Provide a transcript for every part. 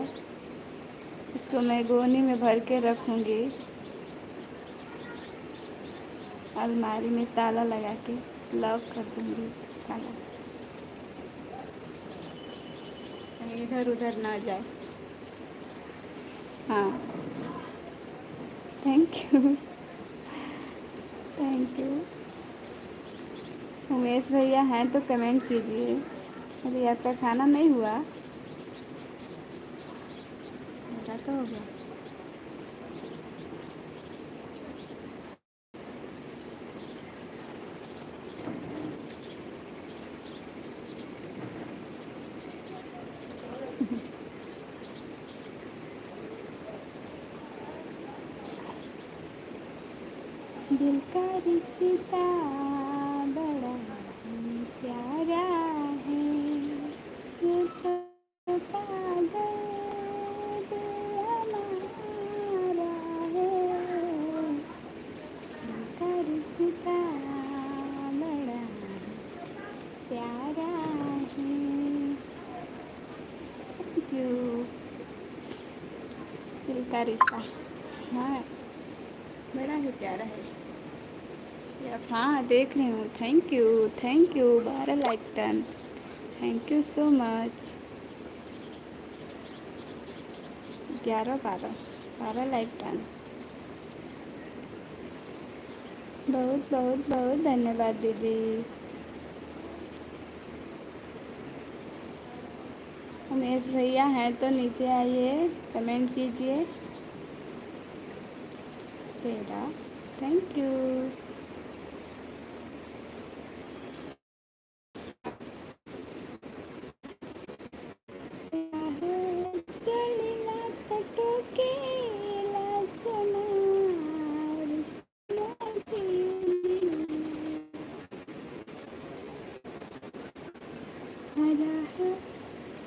है इसको मैं गोनी में भर के रखूँगी। अलमारी में ताला लगा के लॉक कर दूँगी ताला इधर उधर ना जाए। हाँ। Thank you thank you Umesh भैया हैं तो कमेंट कीजिए। अभी आपका खाना नहीं हुआ। मेरा तो हो गया थैंक यू दिल का रिश्ता हाँ। बड़ा ही प्यारा है। हाँ देख रही हूँ। थैंक यू थैंक यू बारह like ton thank you so much ग्यारह बारह। बारह लाइक टन बहुत बहुत बहुत धन्यवाद दीदी। उमेश भैया हैं तो नीचे आइए कमेंट कीजिए। तेरा थैंक यू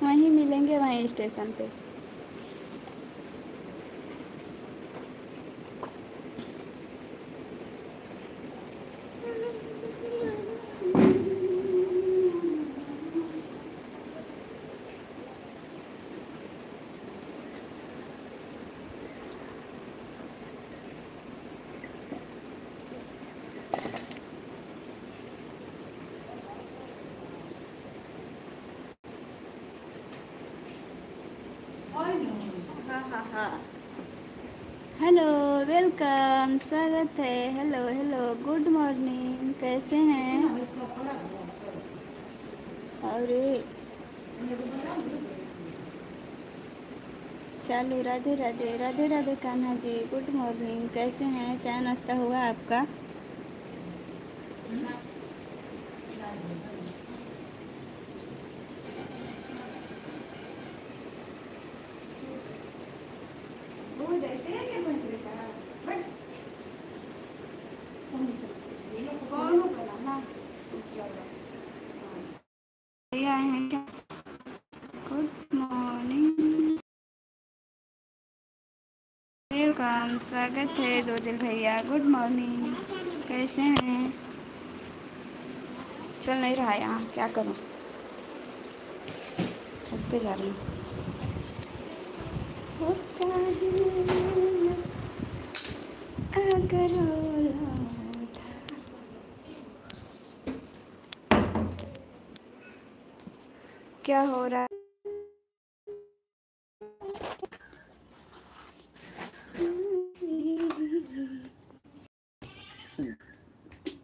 वहीं मिलेंगे वहीं स्टेशन पे। हेलो वेलकम स्वागत है हेलो हेलो गुड मॉर्निंग कैसे हैं अरे चालू राधे राधे राधे राधे कान्हा जी गुड मॉर्निंग कैसे हैं चाय नाश्ता हुआ आपका भैया आए हैं क्या गुड मॉर्निंग वेलकम स्वागत है दो दिल भैया। गुड मॉर्निंग कैसे हैं? चल नहीं रहा यहाँ, क्या करूँ? छत पे जा रही हूँ। अगर क्या हो रहा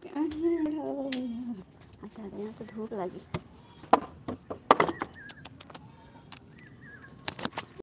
प्यार अच्छा यहाँ को धूप लगी